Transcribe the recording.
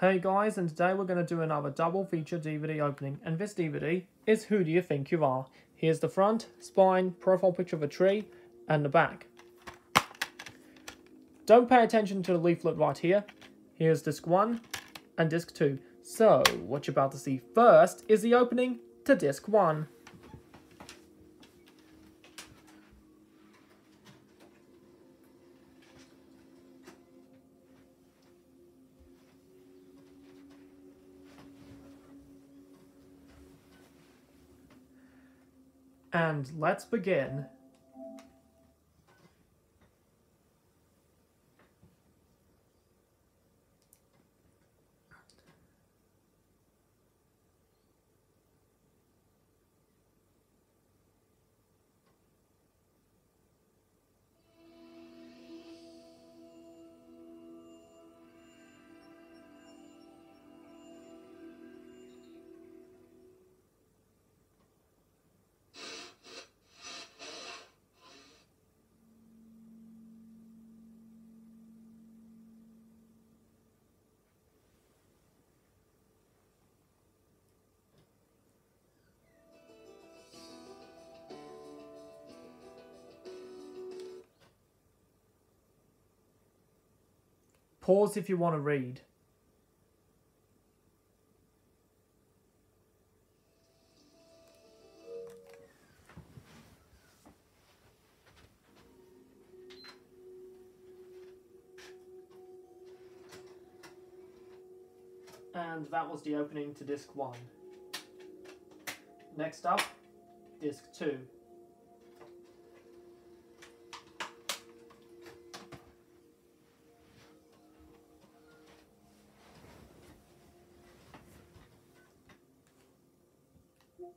Hey guys, and today we're going to do another double feature DVD opening, and this DVD is Who Do You Think You Are? Here's the front, spine, profile picture of a tree, and the back. Don't pay attention to the leaflet right here. Here's disc 1 and disc 2. So, what you're about to see first is the opening to disc 1. And let's begin. Pause if you want to read. And that was the opening to disc 1. Next up, disc 2.